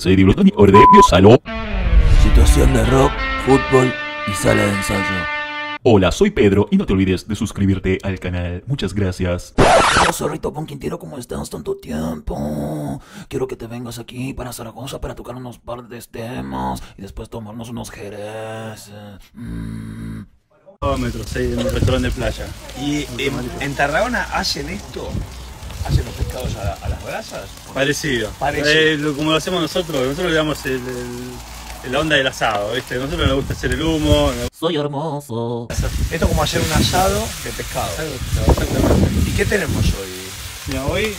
Se divirtió y orde saló. Situación de rock, fútbol y sala de ensayo. Hola, soy Pedro y no te olvides de suscribirte al canal. Muchas gracias. Hola, Zorrito Quintero, ¿cómo estás? Tanto tiempo. Quiero que te vengas aquí para Zaragoza para tocar unos par de temas y después tomarnos unos jerez. Mm. kilómetros ahí en un restaurante de playa. ¿Y en, en Tarragona hacen esto? ¿Hacen los pescados a, las brasas? Parecido. Parecido. Eh, como lo hacemos nosotros, nosotros le damos el, el- la onda del asado, ¿viste? A nosotros nos gusta hacer el humo. Soy hermoso. Esto como hacer un asado de pescado. ¿Y qué tenemos hoy? Mira, hoy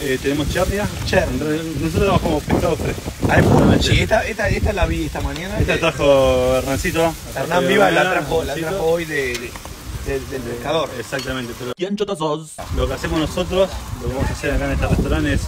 eh, tenemos charria. Cherry. Nosotros trabajamos pescado fresco. Ah, es bueno. Sí, esta, esta, esta la vi esta mañana. Esta trajo Hernancito. Hernán Viva la trajo, la trajo hoy de, de- de- del pescador. Exactamente, pero lo que hacemos nosotros, lo que vamos a hacer acá en este restaurante es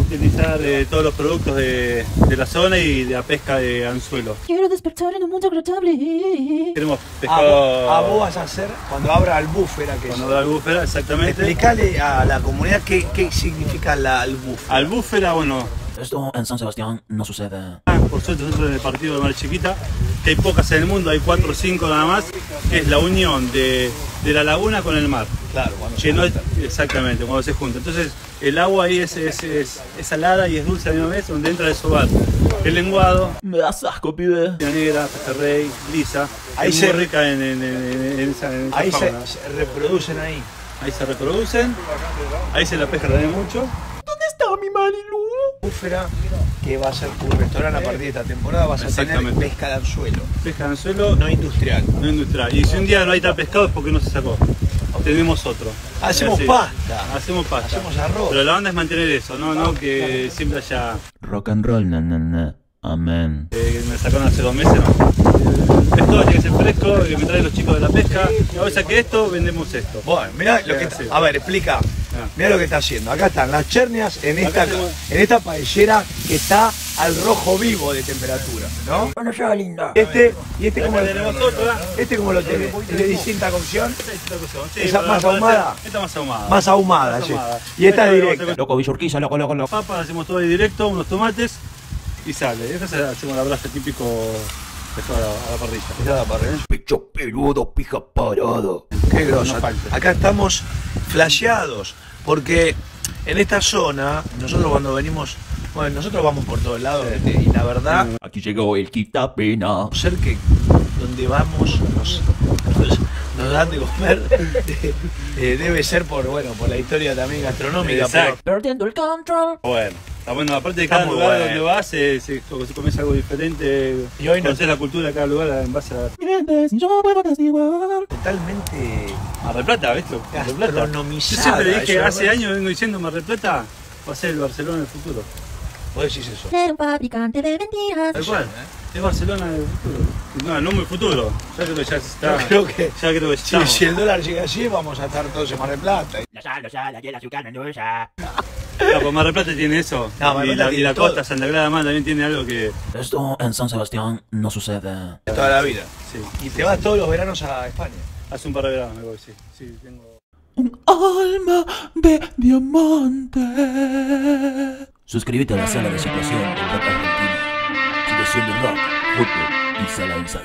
utilizar eh, todos los productos de, de la zona y de la pesca de anzuelo. Quiero despertar en un mundo agradable. Tenemos Ah, vos, pescado ah, vos vas a hacer cuando abra el búfera que cuando da el búfera, exactamente. Explicale a la comunidad qué, qué significa la, el búfera. Al búfera, bueno, Esto en San Sebastián no sucede. por suerte nosotros en el partido de Mar Chiquita, que hay pocas en el mundo, hay cuatro o cinco nada más, que es la unión de, de la laguna con el mar. Claro, cuando Que se exactamente, cuando se junta. Entonces, el agua ahí es, es, es- es salada y es dulce a la misma vez, donde entra el sobar. El lenguado, Me das asco, pibe. la negra, pejerrey, lisa. Ahí es se- muy rica en, en- en- en esa, en esa Ahí fauna. se reproducen ahí. Ahí se reproducen, ahí se la pesca también mucho. ¿Dónde está mi Marilu? Que va a ser tu restaurante a partir de esta temporada, vas a tener pesca de anzuelo, Pesca de anzuelo, no industrial. no industrial. Y si un día no hay tal pescado es porque no se sacó. Tenemos otro. Hacemos Así. pasta. Hacemos pasta. Hacemos arroz. Pero la onda es mantener eso, no, no que siempre haya. Rock and roll, na, na, na. Amén. eh, me sacaron hace dos meses, no. Pescado tiene que ser fresco, que me traen los chicos de la pesca. Y ahora saqué esto, vendemos esto. Bueno, mirá lo que está- A ver, explica. Ah. Mirá lo que está haciendo. Acá están las chernias en esta, en esta paellera que está al rojo vivo de temperatura, ¿no? Bueno, ya, linda. Este, y este como lo tenemos otra. Este como lo tiene, ¿Es de distinta cocción, Sí, ¿Esa más ahumada? Esta más ahumada. más ahumada, sí. Y esta a directa. Loco, Villurquiza, loco, loco, loco. papas, hacemos todo ahí directo, unos tomates y sale. Esta se- hacemos la brasa típico pescado a la, a la parrilla. Mirá la parrilla. Picho peludo, pija parado. Qué grosso. No falta. Acá estamos flasheados, porque en esta zona, nosotros cuando venimos, bueno, nosotros vamos por todos lados, este, y la verdad, Aquí llegó el quitapena. ser que donde vamos nos, nos- nos dan de comer, eh, debe ser por, bueno, por la historia también gastronómica. Perdiendo el control. Bueno, está bueno, aparte de cada lugar bueno. donde vas, se, se, se comes algo diferente. Y hoy no- conoces la cultura de cada lugar en base a yo puedo testiguar. Totalmente Mar del Plata, ¿viste? Mar del Plata. Yo siempre dije, eso, hace ¿verdad? años vengo diciendo Mar del Plata va a ser el Barcelona del futuro. Vos decís eso. Ser un fabricante de mentiras. Tal cual. Es Barcelona del futuro. No, no muy futuro. Ya creo que ya está. Yo creo que Ya creo que si, si el dólar llega allí, vamos a estar todos en Mar del Plata. La sal, la sal, la hiela, azúcar, la nueza. No, pues Mar del Plata tiene eso. No, Mar del y Plata la, y tiene la todo. costa Santa Clara de Mar también tiene algo que. Esto en San Sebastián no sucede. De toda la vida. Sí. Y te vas todos los veranos a España. Hace un par de veranos me voy, sí. Sí, tengo. Un alma de diamante. Suscríbete a la sala de situación del rock argentino. Situación de rock, fútbol y sala de ensayo.